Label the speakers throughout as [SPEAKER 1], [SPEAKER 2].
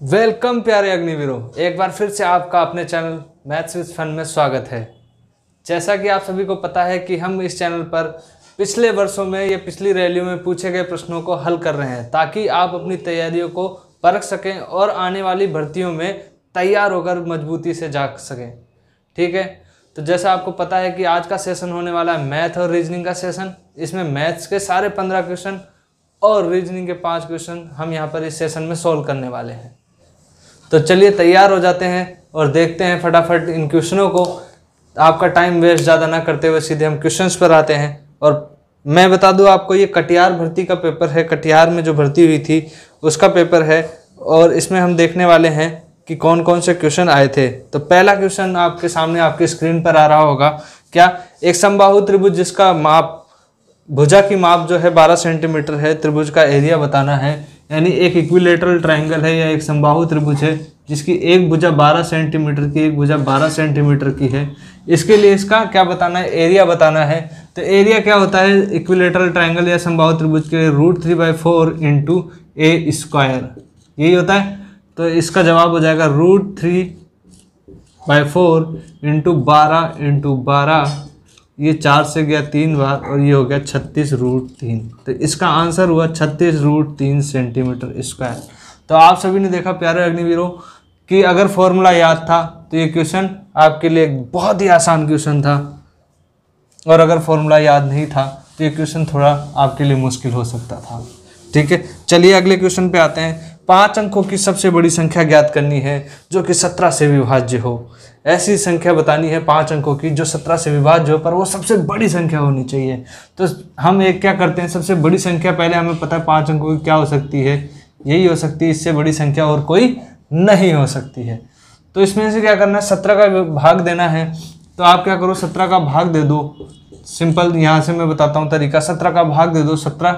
[SPEAKER 1] Welcome प्यारे अग्निवीरों, एक बार फिर से आपका अपने चैनल मैथ्स विद फन में स्वागत है। जैसा कि आप सभी को पता है कि हम इस चैनल पर पिछले वर्षों में या पिछली रैलियों में पूछे गए प्रश्नों को हल कर रहे हैं, ताकि आप अपनी तैयारियों को परख सकें और आने वाली भर्तियों में तैयार होकर मजबूती से जा सकें। ठीक है? तो जैसा आपको पता है कि आज का सेशन होने वाला है मैथ और रीजनिंग का सेशन इसमें मैथ्स के सारे पंद्रह क्वेश्चन और रीजनिंग के पाँच क्वेश्चन हम यहाँ पर इस सेशन में सॉल्व करने वाले हैं। तो चलिए तैयार हो जाते हैं और देखते हैं फटाफट इन क्वेश्चनों को। आपका टाइम वेस्ट ज़्यादा ना करते हुए सीधे हम क्वेश्चंस पर आते हैं। और मैं बता दूँ आपको, ये कटिहार भर्ती का पेपर है। कटिहार में जो भर्ती हुई थी, उसका पेपर है। और इसमें हम देखने वाले हैं कि कौन कौन से क्वेश्चन आए थे। तो पहला क्वेश्चन आपके सामने आपके स्क्रीन पर आ रहा होगा। क्या? एक समबाहु त्रिभुज जिसका माप भुजा की माप जो है 12 सेंटीमीटर है, त्रिभुज का एरिया बताना है। यानी एक इक्विलेटरल ट्रायंगल है या एक समबाहु त्रिभुज है, जिसकी एक भुजा 12 सेंटीमीटर की, एक भुजा 12 सेंटीमीटर की है। इसके लिए इसका क्या बताना है? एरिया बताना है। तो एरिया क्या होता है? इक्विलेटरल ट्रायंगल या समबाहु त्रिभुज के लिए root three by four into a square यही होता है। तो इसका जवाब हो जाएगा root three by four into बारह इंटू बारह। ये चार से गया तीन बार और ये हो गया छत्तीस रूट तीन। तो इसका आंसर हुआ छत्तीस रूट तीन सेंटीमीटर स्क्वायर तो आप सभी ने देखा प्यारे अग्निवीरों, कि अगर फॉर्मूला याद था तो ये क्वेश्चन आपके लिए बहुत ही आसान क्वेश्चन था। और अगर फॉर्मूला याद नहीं था तो ये क्वेश्चन थोड़ा आपके लिए मुश्किल हो सकता था। ठीक है, चलिए अगले क्वेश्चन पे आते हैं। पाँच अंकों की सबसे बड़ी संख्या ज्ञात करनी है, जो कि सत्रह से विभाज्य हो। ऐसी संख्या बतानी है पाँच अंकों की, जो सत्रह से विभाज्य हो, पर वो सबसे बड़ी संख्या होनी चाहिए। तो हम एक क्या करते हैं, सबसे बड़ी संख्या पहले हमें पता है पाँच अंकों की क्या हो सकती है। यही हो सकती है, इससे बड़ी संख्या और कोई नहीं हो सकती है। तो इसमें से क्या करना है, सत्रह का भाग देना है। तो आप क्या करो, सत्रह का भाग दे दो। सिंपल, यहाँ से मैं बताता हूँ तरीका। सत्रह का भाग दे दो, सत्रह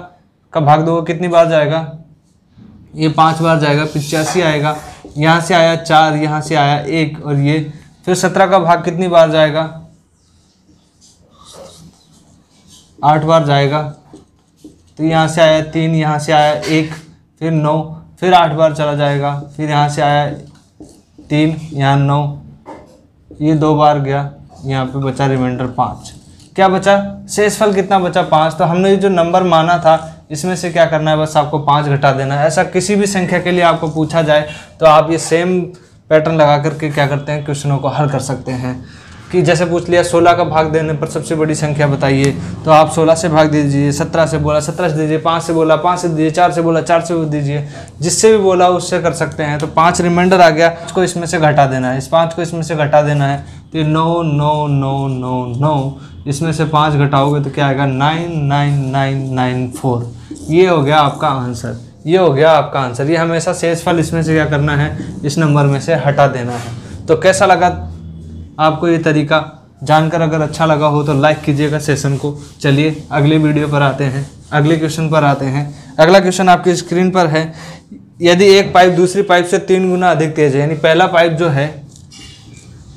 [SPEAKER 1] का भाग दो कितनी बार जाएगा? ये पाँच बार जाएगा, पिचासी आएगा। यहाँ से आया चार, यहाँ से आया एक और ये फिर सत्रह का भाग कितनी बार जाएगा? आठ बार जाएगा। तो यहाँ से आया तीन, यहाँ से आया एक, फिर नौ, फिर आठ बार चला जाएगा। फिर यहाँ से आया तीन, यहाँ नौ। ये दो बार गया, यहाँ पे बचा रिमाइंडर पाँच। क्या बचा? शेष फल कितना बचा? पाँच। तो हमने जो नंबर माना था, इसमें से क्या करना है? बस आपको पाँच घटा देना है। ऐसा किसी भी संख्या के लिए आपको पूछा जाए तो आप ये सेम पैटर्न लगा करके क्या करते हैं, क्वेश्चनों को हल कर सकते हैं। कि जैसे पूछ लिया, सोलह का भाग देने पर सबसे बड़ी संख्या बताइए। तो आप सोलह से भाग दीजिए, सत्रह से बोला, सत्रह से दीजिए, पाँच से बोला, पाँच से दीजिए, चार से बोला, चार से दीजिए। जिससे भी बोला, उससे कर सकते हैं। तो पाँच रिमाइंडर आ गया, इसको इसमें से घटा देना है। इस पाँच को इसमें से घटा देना है। तो ये नौ नौ नौ नौ नौ, इसमें से पाँच घटाओगे तो क्या आएगा? Nine nine nine nine, four. ये हो गया आपका आंसर। ये हो गया आपका आंसर। ये हमेशा शेष फल इसमें से क्या करना है? इस नंबर में से हटा देना है। तो कैसा लगा आपको ये तरीका? जानकर अगर अच्छा लगा हो तो लाइक कीजिएगा सेशन को। चलिए, अगले वीडियो पर आते हैं। अगले क्वेश्चन पर आते हैं। अगला क्वेश्चन आपकी स्क्रीन पर है। यदि एक पाइप दूसरी पाइप से तीन गुना अधिक तेज है, यानी पहला पाइप जो है,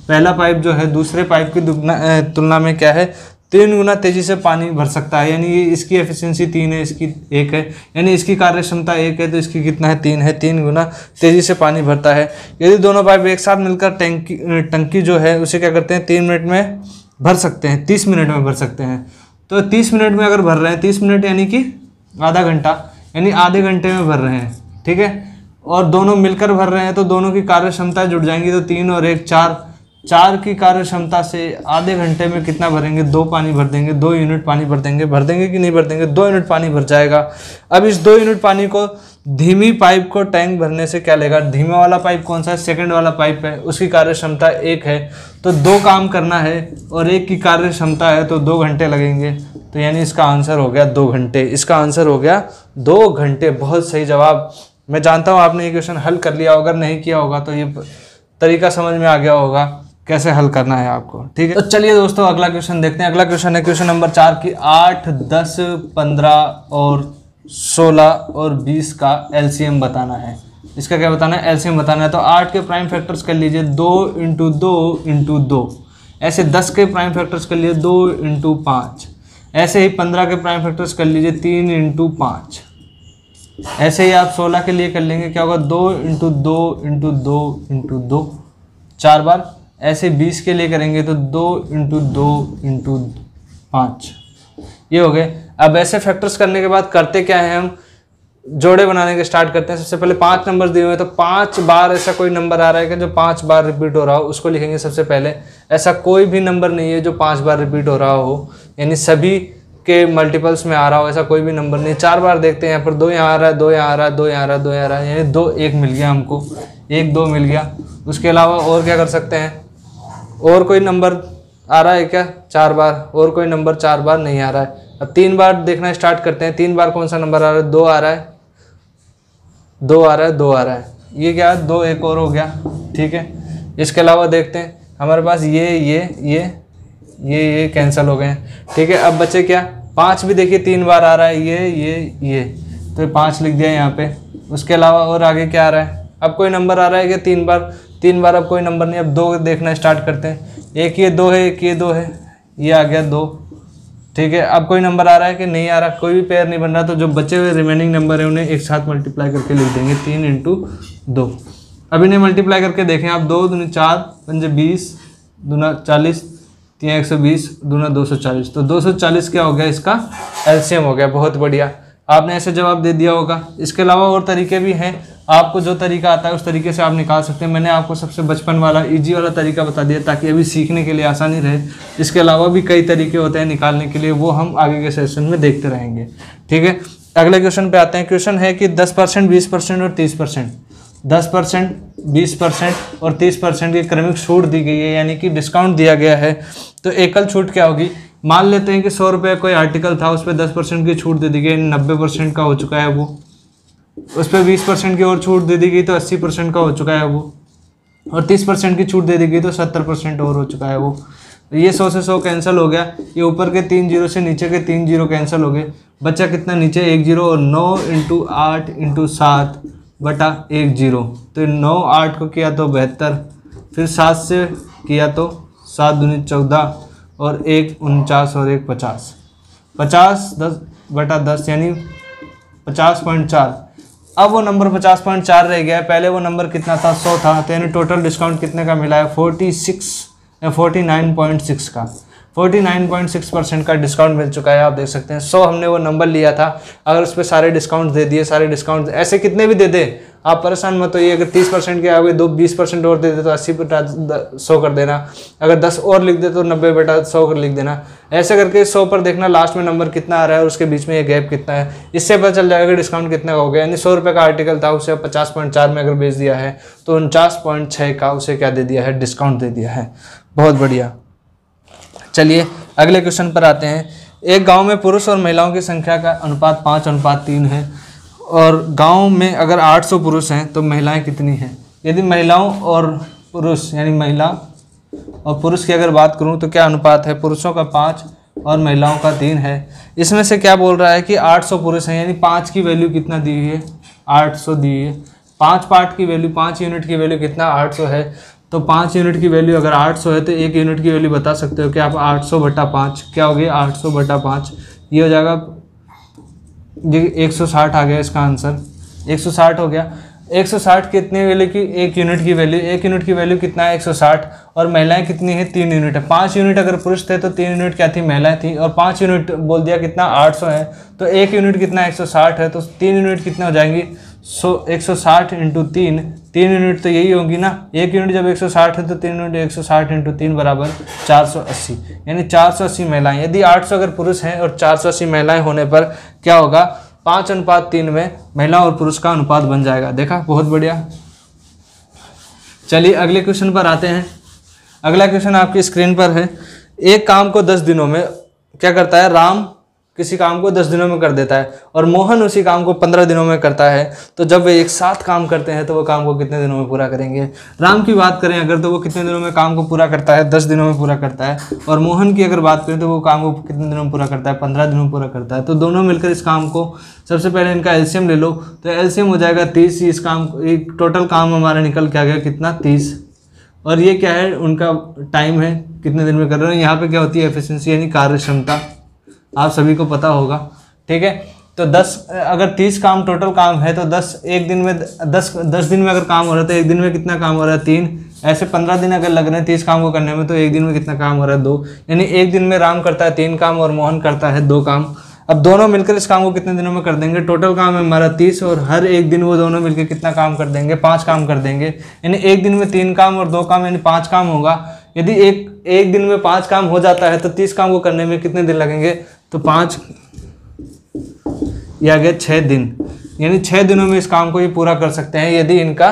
[SPEAKER 1] पहला पाइप जो है दूसरे पाइप की तुलना में क्या है? तीन गुना तेज़ी से पानी भर सकता है, यानी इसकी एफिशिएंसी तीन है, इसकी एक है, यानी इसकी कार्य क्षमता एक है तो इसकी कितना है? तीन है। तीन गुना तेज़ी से पानी भरता है। यदि दोनों पाइप एक साथ मिलकर टंकी टंकी जो है, उसे क्या करते हैं? तीन मिनट में भर सकते हैं, तीस मिनट में भर सकते हैं। तो तीस मिनट में अगर भर रहे हैं, तीस मिनट यानी कि आधा घंटा, यानी आधे घंटे में भर रहे हैं, ठीक है? और दोनों मिलकर भर रहे हैं तो दोनों की कार्य क्षमता जुड़ जाएँगी तो तीन और एक, चार चार की कार्य क्षमता से आधे घंटे में कितना भरेंगे? दो पानी भर देंगे, दो यूनिट पानी भर देंगे। भर देंगे कि नहीं भर देंगे? दो यूनिट पानी भर जाएगा। अब इस दो यूनिट पानी को धीमी पाइप को टैंक भरने से क्या लेगा? धीमे वाला पाइप कौन सा है? सेकंड वाला पाइप है। उसकी कार्य क्षमता एक है। तो दो काम करना है और एक की कार्य क्षमता है तो दो घंटे लगेंगे। तो यानी इसका आंसर हो गया दो घंटे। इसका आंसर हो गया दो घंटे। बहुत सही जवाब। मैं जानता हूँ आपने ये क्वेश्चन हल कर लिया अगर नहीं किया होगा तो ये तरीका समझ में आ गया होगा। कैसे हल करना है आपको? ठीक है? तो चलिए दोस्तों, अगला क्वेश्चन देखते हैं। अगला क्वेश्चन है क्वेश्चन नंबर चार की आठ, दस, पंद्रह और सोलह और बीस का एलसीएम बताना है। इसका क्या बताना है? एलसीएम बताना है। तो आठ के प्राइम फैक्टर्स कर लीजिए, दो इंटू दो इंटू दो। ऐसे दस के प्राइम फैक्टर्स कर लीजिए, दो इंटू पाँच। ऐसे ही पंद्रह के प्राइम फैक्टर्स कर लीजिए, तीन इंटू पाँच। ऐसे ही आप सोलह के लिए कर लेंगे, क्या होगा? दो इंटू दो इंटू दो इंटू दो। चार बार। ऐसे बीस के लिए करेंगे तो दो इंटू दो इंटू पाँच। ये हो गए। अब ऐसे फैक्टर्स करने के बाद करते क्या है हम? जोड़े बनाने के स्टार्ट करते हैं। सबसे पहले पाँच नंबर दिए हुए तो पाँच बार ऐसा कोई नंबर आ रहा है कि जो पाँच बार रिपीट हो रहा हो, उसको लिखेंगे सबसे पहले। ऐसा कोई भी नंबर नहीं है जो पाँच बार रिपीट हो रहा हो। यानी सभी के मल्टीपल्स में आ रहा हो, ऐसा कोई भी नंबर नहीं। चार बार देखते हैं यहाँ पर, दो यहाँ आ रहा है, दो यहाँ आ रहा है, दो यहाँ आ रहा है, दो यहाँ आ रहा है। यानी दो एक मिल गया हमको। एक दो मिल गया। उसके अलावा और क्या कर सकते हैं? और कोई नंबर आ रहा है क्या? चार बार। और कोई नंबर चार बार नहीं आ रहा है। अब तीन बार देखना स्टार्ट करते हैं। तीन बार कौन सा नंबर आ रहा है? दो आ रहा है। दो आ रहा है, दो आ रहा है। ये क्या? दो एक और हो गया। ठीक है। इसके अलावा देखते हैं। हमारे पास ये ये ये ये ये कैंसिल हो गए हैं। ठीक है। अब बचे क्या? पाँच भी देखिए, तीन बार आ रहा है। ये ये ये। तो पाँच लिख दिया यहाँ पे। उसके अलावा और आगे क्या आ रहा है? अब कोई नंबर आ रहा है कि तीन बार। तीन बार अब कोई नंबर नहीं, अब दो देखना स्टार्ट करते हैं। एक ये दो है, एक ये दो है, ये आ गया दो। ठीक है, अब कोई नंबर आ रहा है कि नहीं आ रहा, कोई भी पेयर नहीं बन रहा तो जो बचे हुए रिमेनिंग नंबर है, उन्हें एक साथ मल्टीप्लाई करके लिख देंगे, तीन इंटू दो। अब इन्हें मल्टीप्लाई करके देखें, आप दो दूनी चार, पंजे बीस, दूना चालीस, तीन एक सौ बीस, दूना दो सौ चालीस। तो दो सौ चालीस क्या हो गया इसका? एल्शियम हो गया, बहुत बढ़िया। आपने ऐसे जवाब दे दिया होगा। इसके अलावा और तरीके भी हैं। आपको जो तरीका आता है, उस तरीके से आप निकाल सकते हैं। मैंने आपको सबसे बचपन वाला इजी वाला तरीका बता दिया, ताकि अभी सीखने के लिए आसानी रहे। इसके अलावा भी कई तरीके होते हैं निकालने के लिए, वो हम आगे के सेशन में देखते रहेंगे। ठीक है? अगले क्वेश्चन पे आते हैं। क्वेश्चन है कि दस परसेंट, बीस परसेंट और तीस परसेंट। दस परसेंट, बीस परसेंट और तीस परसेंट की क्रमिक छूट दी गई है, यानी कि डिस्काउंट दिया गया है। तो एकल छूट क्या होगी? मान लेते हैं कि सौ रुपये कोई आर्टिकल था, उस पर दस परसेंट की छूट दे दी गई, नब्बे परसेंट का हो चुका है वो। उस पर बीस परसेंट की और छूट दे दी गई तो अस्सी परसेंट का हो चुका है वो। और तीस परसेंट की छूट दे दी गई तो सत्तर परसेंट और हो चुका है वो। ये सौ से सौ कैंसिल हो गया। ये ऊपर के तीन ज़ीरो से नीचे के तीन ज़ीरो कैंसिल हो गए। बच्चा कितना? नीचे एक ज़ीरो और नौ इंटू आठ इंटू सात बटा एक ज़ीरो। तो नौ आठ को किया तो बेहतर फिर सात से किया तो सात दूनी चौदह और एक उनचास और एक पचास। पचास दस बटा दस यानी पचास पॉइंट चार। अब वो नंबर पचास पॉइंट चार रह गया है। पहले वो नंबर कितना था? सौ था। तो यानी टोटल डिस्काउंट कितने का मिला है? Forty six forty nine point six का। Forty nine point six percent का डिस्काउंट मिल चुका है, आप देख सकते हैं। सौ हमने वो नंबर लिया था। अगर उस पर सारे डिस्काउंट दे दिए, सारे डिस्काउंट ऐसे कितने भी दे दे, आप परेशान मत होइए। अगर तीस परसेंट के आगे दो बीस परसेंट और दे दे तो अस्सी बेटा सौ कर देना। अगर दस और लिख दे तो नब्बे बेटा सौ कर लिख देना। ऐसे करके सौ पर देखना लास्ट में नंबर कितना आ रहा है, और उसके बीच में ये गैप कितना है। इससे पता चल जाएगा डिस्काउंट कितना हो गया। यानी सौ रुपये का आर्टिकल था, उसे पचास पॉइंट चार में अगर बेच दिया है तो उनचास पॉइंट छः का उसे क्या दे दिया है? डिस्काउंट दे दिया है। बहुत बढ़िया। चलिए, अगले क्वेश्चन पर आते हैं। एक गाँव में पुरुष और महिलाओं की संख्या का अनुपात पाँच, अनुपात तीन है। और गाँव में अगर 800 पुरुष हैं तो महिलाएँ कितनी हैं? यदि महिलाओं और पुरुष, यानी महिला और पुरुष की अगर बात करूँ तो क्या अनुपात है? पुरुषों का पाँच और महिलाओं का तीन है। इसमें से क्या बोल रहा है कि 800 पुरुष हैं, यानी पाँच की वैल्यू कितना दी हुई है? 800 दी हुई है। पाँच पार्ट की वैल्यू पाँच यूनिट की वैल्यू कितना? 800 है। तो पाँच यूनिट की वैल्यू अगर 800 है तो एक यूनिट की वैल्यू बता सकते हो कि आप 800 सौ बटा पाँच, क्या हो गया? 800 बटा पाँच। ये हो जाएगा, ये 160 आ गया इसका आंसर 160 हो गया। 160 कितनी वैल्यू की? एक यूनिट की वैल्यू एक यूनिट की वैल्यू कितना है? 160 और महिलाएँ कितनी है? तीन यूनिट है। पाँच यूनिट अगर पुरुष थे तो तीन यूनिट क्या थी? महिलाएँ थी। और पाँच यूनिट बोल दिया कितना? 800 है। तो एक यूनिट कितना? 160 है। तो तीन यूनिट कितने हो जाएँगी? सो, एक सौ साठ इंटू तीन तीन यूनिट तो यही होगी ना। एक यूनिट जब 160 है तो तीन यूनिट एक सौ साठ इंटू तीन बराबर 480 यानी 480 महिलाएँ। यदि 800 अगर पुरुष हैं और 480 महिलाएँ होने पर क्या होगा? पाँच अनुपात तीन में महिला और पुरुष का अनुपात बन जाएगा। देखा? बहुत बढ़िया। चलिए, अगले क्वेश्चन पर आते हैं। अगला क्वेश्चन आपकी स्क्रीन पर है। एक काम को दस दिनों में क्या करता है? राम किसी काम को दस दिनों में कर देता है और मोहन उसी काम को पंद्रह दिनों में करता है तो जब वे एक साथ काम करते हैं तो वो काम को कितने दिनों में पूरा करेंगे? राम की बात करें, अगर तो वो कितने दिनों में काम को पूरा करता है? दस दिनों में पूरा करता है। और मोहन की अगर बात करें तो वो काम को कितने दिनों में पूरा करता है? पंद्रह दिनों में पूरा करता है। तो दोनों मिलकर इस काम को, सबसे पहले इनका एल्शियम ले लो तो एल्शियम हो जाएगा तीस। इस काम एक टोटल काम हमारा निकल के आ गया कितना? तीस। और ये क्या है? उनका टाइम है। कितने दिन में कर रहे हो? यहाँ पे क्या होती है? एफिशिएंसी यानी कार्य क्षमता आप सभी को पता होगा, ठीक है? तो दस, अगर तीस काम टोटल काम है तो दस एक दिन में, दस दस दिन में अगर काम हो रहा है तो एक दिन में कितना काम हो रहा है? तीन। ऐसे पंद्रह दिन अगर लग रहे हैं तीस काम को करने में तो एक दिन में कितना काम हो रहा है? दो। यानी एक दिन में राम करता है तीन काम और मोहन करता है दो काम। अब दोनों मिलकर इस काम को कितने दिनों में कर देंगे? टोटल काम है हमारा तीस और हर एक दिन वो दोनों मिलकर कितना काम कर देंगे? पाँच काम कर देंगे। यानी एक दिन में तीन काम और दो काम, यानी पाँच काम होगा। यदि एक एक दिन में पाँच काम हो जाता है तो तीस काम को करने में कितने दिन लगेंगे? तो पाँच या गया छः दिन। यानी छः दिनों में इस काम को ये पूरा कर सकते हैं, यदि इनका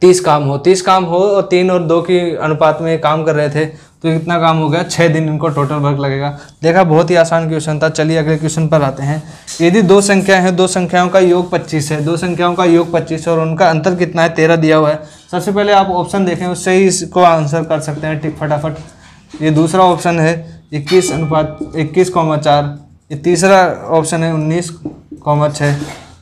[SPEAKER 1] तीस काम हो। तीस काम हो और तीन और दो की अनुपात में काम कर रहे थे तो कितना काम हो गया? छः दिन इनको टोटल वर्क लगेगा। देखा, बहुत ही आसान क्वेश्चन था। चलिए अगले क्वेश्चन पर आते हैं। यदि दो संख्या है, दो संख्याओं का योग पच्चीस है। दो संख्याओं का योग पच्चीस और उनका अंतर कितना है? तेरह दिया हुआ है। सबसे पहले आप ऑप्शन देखें, उससे ही इसको आंसर कर सकते हैं, टिक फटाफट। ये दूसरा ऑप्शन है। इक्कीस अनुपात इक्कीस कौमा चार, ये तीसरा ऑप्शन है, उन्नीस कौमा छः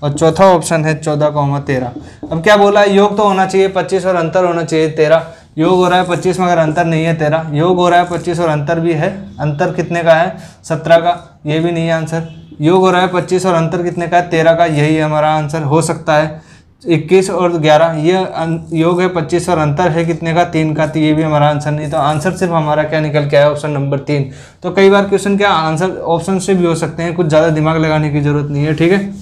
[SPEAKER 1] और चौथा ऑप्शन है चौदह कौमा तेरह। अब क्या बोला? है योग तो होना चाहिए, पच्चीस और अंतर होना चाहिए तेरह। योग हो रहा है पच्चीस में अगर अंतर नहीं है तेरह, योग हो रहा है पच्चीस और अंतर भी है, अंतर कितने का है? सत्रह का, ये भी नहीं है आंसर योग हो रहा है पच्चीस और अंतर कितने का है? तेरह का, यही हमारा आंसर हो सकता है। इक्कीस और ग्यारह, ये योग है पच्चीस और अंतर है कितने का? तीन का तो ये भी हमारा आंसर नहीं तो आंसर सिर्फ़ हमारा क्या निकल के आया ऑप्शन नंबर तीन। तो कई बार क्वेश्चन क्या आंसर ऑप्शन से भी हो सकते हैं, कुछ ज़्यादा दिमाग लगाने की ज़रूरत नहीं है, ठीक है?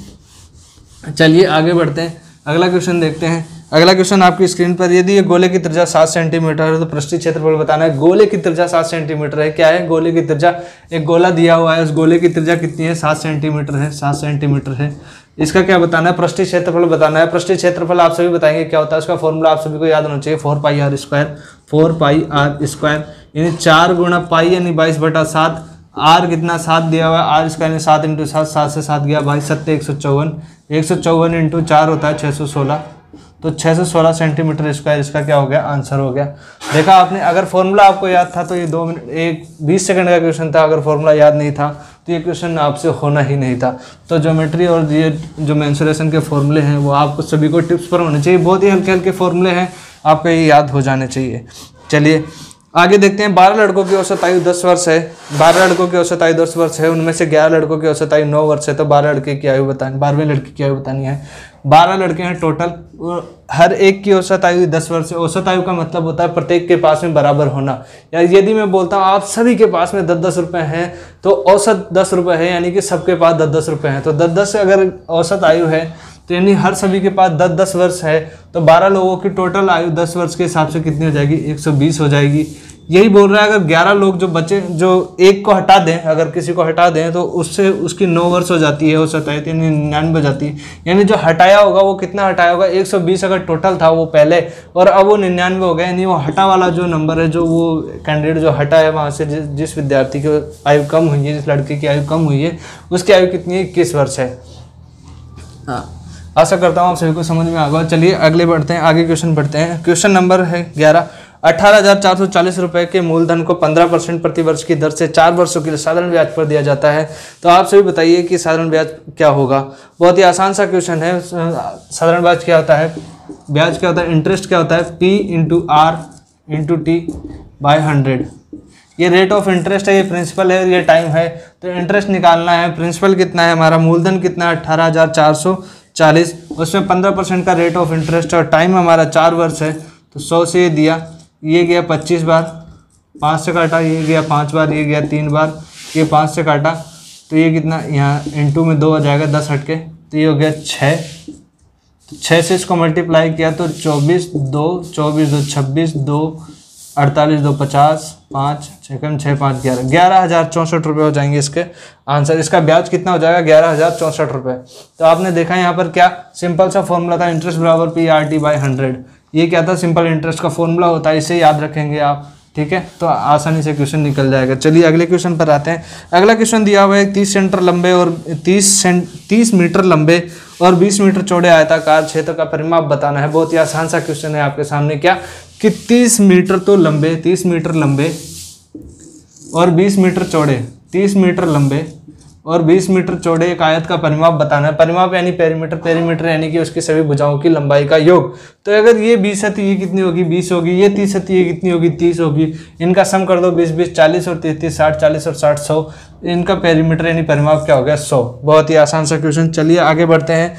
[SPEAKER 1] चलिए आगे बढ़ते हैं, अगला क्वेश्चन देखते हैं। अगला क्वेश्चन आपकी स्क्रीन पर, यदि ये गोले की त्रिज्या सात सेंटीमीटर है तो पृष्ठीय क्षेत्रफल बताना है। गोले की त्रिज्या सात सेंटीमीटर है, क्या है? गोले की त्रिज्या, एक गोला दिया हुआ है, उस गोले की त्रिज्या कितनी है? सात सेंटीमीटर है, सात सेंटीमीटर है। इसका क्या बताना है? पृष्ठीय क्षेत्रफल बताना है। पृष्ठीय क्षेत्रफल आप सभी बताएँगे, क्या होता है? उसका फॉर्मूला आप सभी को याद होना चाहिए। Four pi R square four pi R square यानी चार गुणा पाई यानी बाईस बटा सात। आर कितना? सात दिया हुआ है। आर स्क्वायर यानी सात इंटू सात सात से सात गया बाईस। सत्तर एक सौ चौवन। एक सौ चौवन इंटू चार होता है छः सौ सोलह। तो छः सौ सोलह सेंटीमीटर स्क्वायर इसका क्या हो गया? आंसर हो गया। देखा आपने, अगर फॉर्मूला आपको याद था तो ये दो मिनट एक बीस सेकंड का क्वेश्चन था, अगर फॉर्मूला याद नहीं था तो ये क्वेश्चन आपसे होना ही नहीं था। तो ज्योमेट्री और ये जो मैंसुरेशन के फॉर्मूले हैं, वो आपको सभी को टिप्स पर होने चाहिए। बहुत ही हल्के हल्के फॉर्मूले हैं, आपको ये याद हो जाने चाहिए। चलिए आगे देखते हैं, बारह लड़कों की औसत आयु दस वर्ष है। बारह लड़कों की औसत आयु दस वर्ष है, उनमें से ग्यारह लड़कों की औसत आयु नौ वर्ष है तो बारह लड़के की आयु बतानी, बारहवीं लड़की की आयु बतानी है। बारह लड़के हैं टोटल हर एक की औसत आयु दस वर्ष है। औसत आयु का मतलब होता है प्रत्येक के पास में बराबर होना। या यदि मैं बोलता हूँ, आप सभी के पास में दस दस रुपये हैं तो औसत दस रुपये है, यानी कि सबके पास दस दस रुपये हैं। तो दस दस अगर औसत आयु है तो यानी हर सभी के पास दस दस वर्ष है तो बारह लोगों की टोटल आयु दस वर्ष के हिसाब से कितनी हो जाएगी? एक सौ बीस हो जाएगी। यही बोल रहा है, अगर ग्यारह लोग जो बचे, जो एक को हटा दें, अगर किसी को हटा दें तो उससे उसकी नौ वर्ष हो जाती है, हो सकता है, यानी निन्यानवे हो जाती है। यानी जो हटाया होगा, वो कितना हटाया होगा? एक सौ बीस अगर टोटल था वो पहले, और अब वो निन्यानवे हो गया, यानी वो हटा वाला जो नंबर है, जो वो कैंडिडेट जो हटा है वहाँ से, जिस जिस विद्यार्थी की आयु कम हुई है, जिस लड़के की आयु कम हुई है, उसकी आयु कितनी है? इक्कीस वर्ष है। हाँ। आशा करता हूँ आप सभी को समझ में आ गया चलिए अगले बढ़ते हैं, आगे क्वेश्चन बढ़ते हैं। क्वेश्चन नंबर है ग्यारह। अठारह रुपए के मूलधन को पंद्रह परसेंट प्रति वर्ष की दर से चार वर्षों के लिए साधारण ब्याज पर दिया जाता है। तो आप सभी बताइए कि साधारण ब्याज क्या होगा? बहुत ही आसान सा क्वेश्चन है। साधारण ब्याज क्या होता है? ब्याज क्या होता है? इंटरेस्ट क्या होता है? P into R into T by hundred ये रेट ऑफ़ इंटरेस्ट है, ये प्रिंसिपल है, ये टाइम है। तो इंटरेस्ट निकालना है। प्रिंसिपल कितना है? हमारा मूलधन कितना है? अट्ठारह हज़ार चार सौ। चालीस, उसमें पंद्रह परसेंट का रेट ऑफ़ इंटरेस्ट और टाइम हमारा चार वर्ष है तो सौ से ये दिया, ये गया पच्चीस बार, पाँच से काटा, ये गया पाँच बार, ये गया तीन बार, ये पाँच से काटा तो ये कितना, यहाँ इंटू में दो आ जाएगा दस हटके तो ये हो गया छः। तो छः से इसको मल्टीप्लाई किया तो चौबीस दो चौबीस दो, छब्बीस दो अड़तालीस, दो पचास, पाँच छः कम छः पाँच, ग्यारह। ग्यारह हज़ार चौंसठ रुपये हो जाएँगे इसके आंसर। इसका ब्याज कितना हो जाएगा? ग्यारह हज़ार चौंसठ रुपये तो आपने देखा यहाँ पर क्या? सिंपल सा फॉर्मूला था इंटरेस्ट बराबर P R T by hundred ये क्या था? सिंपल इंटरेस्ट का फॉर्मूला होता है, इसे याद रखेंगे आप, ठीक है? तो आसानी से क्वेश्चन निकल जाएगा। चलिए अगले क्वेश्चन पर आते हैं। अगला क्वेश्चन दिया हुआ है, तीस सेंटर लंबे और तीस सेंट तीस मीटर लंबे और बीस मीटर चौड़े आयताकार क्षेत्र का परिमाप बताना है। बहुत ही आसान सा क्वेश्चन है आपके सामने क्या? कि तीस मीटर तो लंबे, तीस मीटर लंबे और बीस मीटर चौड़े, तीस मीटर लंबे और 20 मीटर चौड़े एक आयत का परिमाप बताना है। परिमाप यानी पेरीमीटर पेरीमीटर यानी कि उसकी सभी भुजाओं की लंबाई का योग। तो अगर ये 20 है तो ये कितनी होगी? 20 होगी। ये 30 है तो ये कितनी होगी? 30 होगी। इनका सम कर दो 20 20 40 और 30 30 60 40 और 60 सौ। इनका पेरीमीटर यानी परिमाप क्या हो गया? सौ। बहुत ही आसान सा क्वेश्चन चलिए आगे बढ़ते हैं।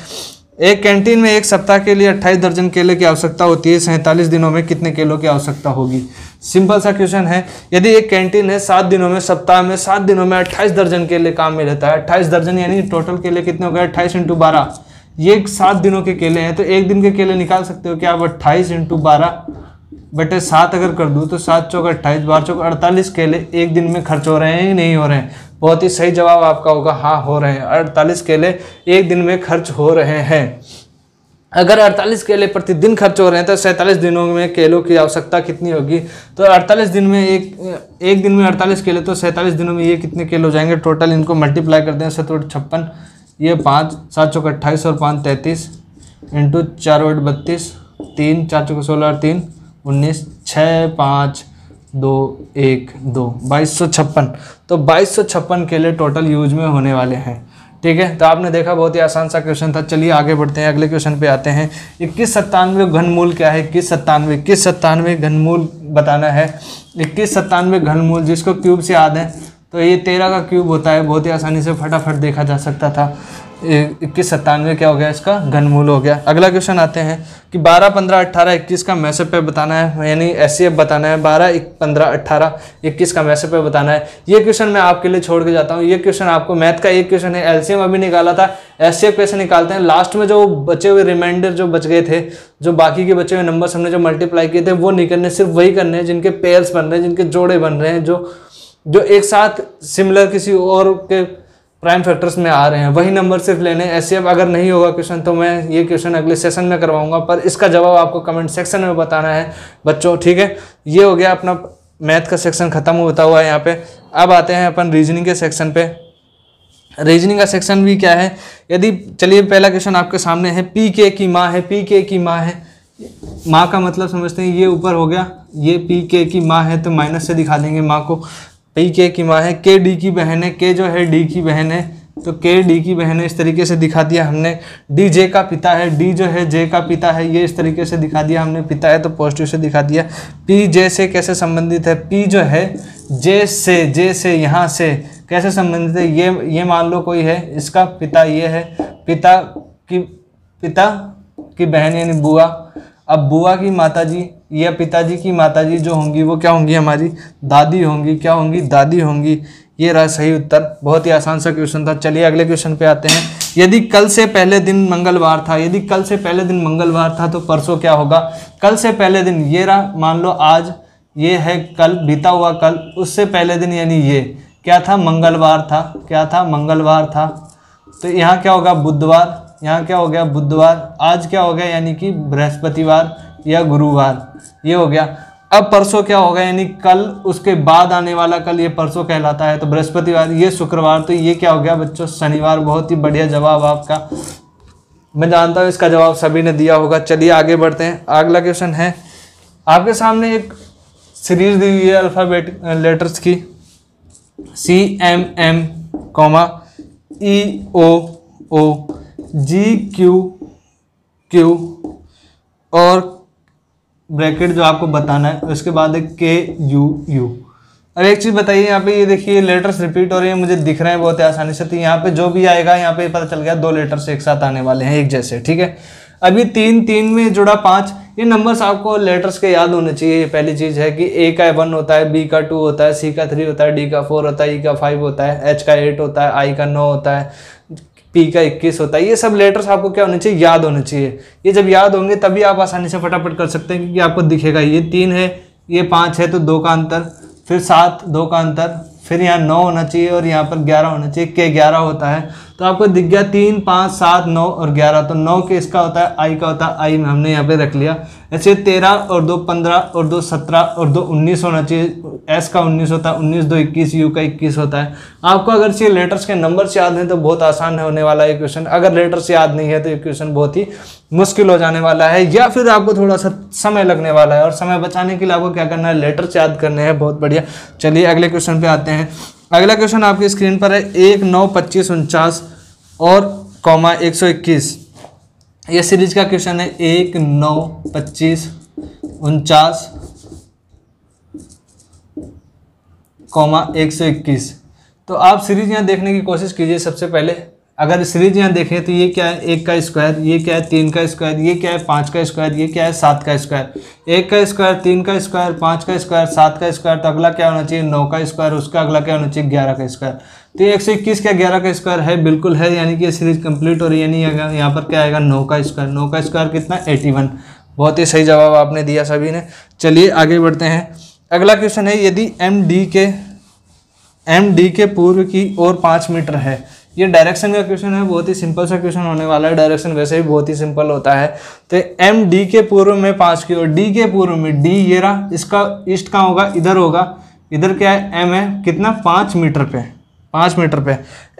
[SPEAKER 1] एक कैंटीन में एक सप्ताह के लिए 28 दर्जन केले की आवश्यकता होती है। सैंतालीस दिनों में कितने केलों की आवश्यकता होगी? सिंपल सा क्वेश्चन है। यदि एक कैंटीन है, सात दिनों में, सप्ताह में, सात दिनों में 28 दर्जन केले काम में रहता है। 28 दर्जन यानी टोटल केले कितने हो गए? अट्ठाईस इंटू बारह। ये सात दिनों के केले हैं तो एक दिन के केले निकाल सकते हो क्या आप? अट्ठाईस इंटू बारह बटे सात अगर कर दूँ तो सात चौक अट्ठाईस, बारह चौक अड़तालीस केले एक दिन में खर्च हो रहे हैं या नहीं हो रहे हैं? बहुत ही सही जवाब आपका होगा हाँ हो रहे हैं। अड़तालीस केले एक दिन में खर्च हो रहे हैं। अगर 48 केले प्रतिदिन खर्च हो रहे हैं तो सैंतालीस दिनों में केलों की आवश्यकता कितनी होगी? तो 48 दिन में एक एक दिन में 48 केले तो सैंतालीस दिनों में ये कितने केले हो जाएँगे? टोटल इनको मल्टीप्लाई कर दें सतुट छप्पन, ये पाँच, सात चौक अट्ठाईस और पाँच तैंतीस इंटू चार वोट बत्तीस, तीन, चार चौक सोलह और तीन, उन्नीस, छः, पाँच। दो, एक, दो, बाईस सौ छप्पन। तो बाईस सौ छप्पन केले टोटल यूज़ में होने वाले हैं। ठीक है? तो आपने देखा बहुत ही आसान सा क्वेश्चन था। चलिए आगे बढ़ते हैं। अगले क्वेश्चन पे आते हैं। इक्कीस सत्तानवे घनमूल क्या है? इक्कीस सत्तानवे इक्कीस सत्तानवे घनमूल बताना है? इक्कीस सत्तानवे घनमूल जिसको क्यूब से याद है? तो ये तेरह का क्यूब होता है। बहुत ही आसानी से फटाफट देखा जा सकता था। इक्कीस सत्तानवे क्या हो गया इसका? घनमूल हो गया। अगला क्वेश्चन आते हैं कि बारह, पंद्रह अट्ठारह इक्कीस का मैसेप पे बताना है, यानी एस बताना है। बारह पंद्रह अट्ठारह इक्कीस का मैसेप पे बताना है। ये क्वेश्चन मैं आपके लिए छोड़ के जाता हूँ। ये क्वेश्चन आपको मैथ का एक क्वेश्चन है। एलसीएम अभी निकाला था। एस कैसे निकालते हैं? लास्ट में जो बचे हुए रिमाइंडर जो बच गए थे, जो बाकी के बचे हुए नंबर हमने जो मल्टीप्लाई किए थे, वो नहीं करने सिर्फ़ वही करने हैं जिनके पेयर्स बन रहे हैं, जिनके जोड़े बन रहे हैं, जो जो एक साथ सिमिलर किसी और के प्राइम फैक्टर्स में आ रहे हैं। वही नंबर सिर्फ़ लेने एस अगर नहीं होगा क्वेश्चन तो मैं ये क्वेश्चन अगले सेशन में करवाऊँगा, पर इसका जवाब आपको कमेंट सेक्शन में बताना है। बच्चों, ठीक है? ये हो गया अपना मैथ का सेक्शन खत्म होता हुआ है यहाँ पे। अब आते हैं अपन रीजनिंग के सेक्शन पे। रीजनिंग का सेक्शन भी क्या है? यदि, चलिए, पहला क्वेश्चन आपके सामने है। पी के की माँ है। पी के की माँ है। माँ का मतलब समझते हैं, ये ऊपर हो गया। ये पी के की माँ है तो माइनस से दिखा देंगे माँ को। पी के की माँ है, के डी की बहन है, के जो है डी की बहन है तो के डी की बहन है, इस तरीके से दिखा दिया हमने। डी जे का पिता है, डी जो है जे का पिता है, ये इस तरीके से दिखा दिया हमने, पिता है तो पॉजिटिव से दिखा दिया। पी जे से कैसे संबंधित है? पी जो है जे से जे से यहाँ से कैसे संबंधित है? ये ये मान लो कोई है, इसका पिता ये है, पिता की पिता की बहन यानी बुआ। अब बुआ की माताजी या पिताजी की, माताजी जो होंगी, वो क्या होंगी हमारी? दादी होंगी, क्या होंगी? दादी होंगी। ये रहा सही उत्तर। बहुत ही आसान सा क्वेश्चन था। चलिए अगले क्वेश्चन पे आते हैं। यदि कल से पहले दिन मंगलवार था, यदि कल से पहले दिन मंगलवार था तो परसों क्या होगा? कल से पहले दिन ये रहा। मान लो आज ये है कल, बीता हुआ कल, उससे पहले दिन यानी ये। क्या था? मंगलवार था। क्या था? मंगलवार था। तो यहाँ क्या होगा? बुधवार। यहाँ क्या हो गया? बुधवार। आज क्या हो गया? यानी कि बृहस्पतिवार। या गुरुवार, ये हो गया। अब परसों क्या होगा, यानी कल, उसके बाद आने वाला कल, ये परसों कहलाता है तो बृहस्पतिवार, ये शुक्रवार तो ये क्या हो गया बच्चों, शनिवार, बहुत ही बढ़िया जवाब आपका। मैं जानता हूँ इसका जवाब सभी ने दिया होगा। चलिए आगे बढ़ते हैं। अगला क्वेश्चन है, आपके सामने एक सीरीज़ दी हुई है अल्फ़ाबेट लेटर्स की। C M M comma E O O G Q Q और ब्रैकेट जो आपको बताना है, उसके बाद है के यू यू अब एक चीज़ बताइए, यहाँ पे ये देखिए लेटर्स रिपीट हो रहे हैं, मुझे दिख रहे हैं बहुत आसानी से। तो यहाँ पे जो भी आएगा, यहाँ पे पता चल गया, दो लेटर्स एक साथ आने वाले हैं, एक जैसे, ठीक है? अभी तीन तीन में जुड़ा पाँच, ये नंबर्स आपको लेटर्स के याद होने चाहिए। ये पहली चीज़ है कि ए का वन होता है बी का टू होता है सी का थ्री होता है डी का फोर होता है ई e का फाइव होता है एच का एट होता है आई का नौ होता है। पी का इक्कीस होता है। ये सब लेटर्स आपको क्या होने चाहिए? याद होने चाहिए। ये जब याद होंगे, तभी आप आसानी से फटाफट कर सकते हैं क्योंकि आपको दिखेगा। ये तीन है, ये पाँच है तो दो का अंतर, फिर सात, दो का अंतर, फिर यहाँ नौ होना चाहिए और यहाँ पर ग्यारह होना चाहिए। के ग्यारह होता है तो आपको दिख गया तीन, पाँच, सात, नौ और ग्यारह। तो नौ के इसका होता है, आई का होता है, आई में हमने यहाँ पे रख लिया। ऐसे तेरह और दो पंद्रह और दो सत्रह और दो उन्नीस होना चाहिए। एस का उन्नीस होता है, उन्नीस, दो, इक्कीस, यू का इक्कीस होता है। आपको अगर चाहिए लेटर्स के नंबर्स याद हैं तो बहुत आसान होने वाला है क्वेश्चन अगर लेटर्स याद नहीं है तो ये क्वेश्चन बहुत ही मुश्किल हो जाने वाला है, या फिर आपको थोड़ा सा समय लगने वाला है। और समय बचाने के लिए आपको क्या करना है? लेटर्स याद करने हैं, बहुत बढ़िया। चलिए अगले क्वेश्चन पे आते हैं। अगला क्वेश्चन आपकी स्क्रीन पर है, एक नौ पच्चीस उनचास और कॉमा एक सौ इक्कीस। यह सीरीज़ का क्वेश्चन है, एक नौ पच्चीस उनचास कॉमा एक सौ इक्कीस। तो आप सीरीज़ यहाँ देखने की कोशिश कीजिए सबसे पहले। अगर सीरीज़ यहाँ देखें तो ये क्या है? एक का स्क्वायर ये क्या है? तीन का स्क्वायर ये क्या है? पाँच का स्क्वायर ये क्या है? सात का स्क्वायर एक का स्क्वायर तीन का स्क्वायर पाँच का स्क्वायर सात का स्क्वायर तो अगला क्या होना चाहिए? नौ का स्क्वायर उसका अगला क्या होना चाहिए? ग्यारह का स्क्वायर तो एक सौ इक्कीस का ग्यारह का स्क्वायर है? बिल्कुल है, यानी कि सीरीज़ कंप्लीट हो रही है, यानी यहाँ पर क्या आएगा? नौ का स्क्वायर नौ का स्क्वायर कितना? एटी वन बहुत ही सही जवाब आपने दिया सभी ने। चलिए आगे बढ़ते हैं। अगला क्वेश्चन है, यदि M D K M D K पूर्व की ओर पाँच मीटर है ये डायरेक्शन का क्वेश्चन है, बहुत ही सिंपल सा क्वेश्चन होने वाला है। डायरेक्शन वैसे भी बहुत ही सिंपल होता है। तो एम डी के पूर्व में पाँच की ओर डी के पूर्व में डी ये रहा। इसका ईस्ट कहाँ होगा? इधर होगा। इधर क्या है? एम है। कितना? पाँच मीटर पे। पाँच मीटर पे।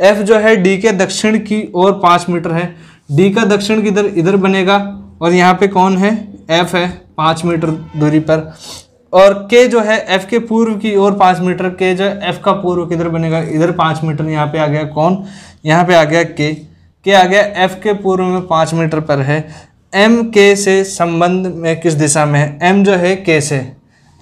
[SPEAKER 1] एफ़ जो है डी के दक्षिण की ओर पाँच मीटर है। डी का दक्षिण किधर? इधर बनेगा। और यहाँ पे कौन है? एफ़ है, पाँच मीटर दूरी पर। और के जो है एफ़ के पूर्व की ओर पाँच मीटर। के जो एफ़ का पूर्व किधर बनेगा? इधर पाँच मीटर। यहाँ पे आ गया कौन? यहाँ पे आ गया के के आ गया एफ़ के पूर्व में पाँच मीटर पर है। एम के से संबंध में किस दिशा में है? एम जो है के से।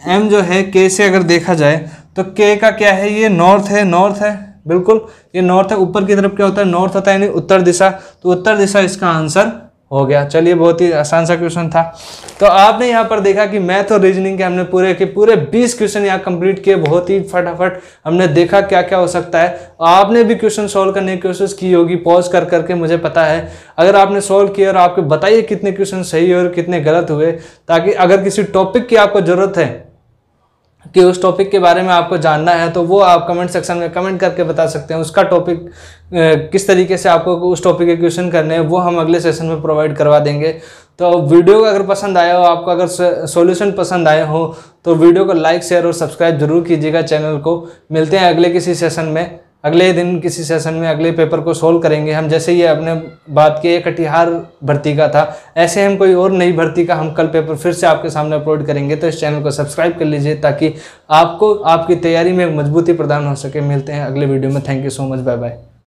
[SPEAKER 1] एम जो है के से अगर देखा जाए तो के का क्या है? ये नॉर्थ है नॉर्थ है। बिल्कुल, ये नॉर्थ है। ऊपर की तरफ़ क्या होता है? नॉर्थ होता है, यानी उत्तर दिशा। तो उत्तर दिशा इसका आंसर हो गया। चलिए, बहुत ही आसान सा क्वेश्चन था। तो आपने यहाँ पर देखा कि मैथ और रीजनिंग के हमने पूरे के पूरे 20 क्वेश्चन यहाँ कंप्लीट किए। बहुत ही फटाफट हमने देखा क्या क्या हो सकता है। आपने भी क्वेश्चन सॉल्व करने की कोशिश की होगी। पॉज कर करके मुझे पता है। अगर आपने सॉल्व किया और आपको बताइए कितने क्वेश्चन सही और कितने गलत हुए, ताकि अगर किसी टॉपिक की आपको ज़रूरत है कि उस टॉपिक के बारे में आपको जानना है तो वो आप कमेंट सेक्शन में कमेंट करके बता सकते हैं, उसका टॉपिक किस तरीके से आपको उस टॉपिक के क्वेश्चन करने हैं, वो हम अगले सेशन में प्रोवाइड करवा देंगे। तो वीडियो अगर पसंद आया हो, आपको अगर सॉल्यूशन पसंद आए हो तो वीडियो को लाइक शेयर और सब्सक्राइब ज़रूर कीजिएगा चैनल को। मिलते हैं अगले किसी सेशन में। अगले दिन किसी सेशन में अगले पेपर को सोल्व करेंगे। हम जैसे ये अपने बात के एक कटिहार भर्ती का था, ऐसे हम कोई और नई भर्ती का हम कल पेपर फिर से आपके सामने अपलोड करेंगे। तो इस चैनल को सब्सक्राइब कर लीजिए ताकि आपको आपकी तैयारी में मजबूती प्रदान हो सके। मिलते हैं अगले वीडियो में। Thank you so much bye bye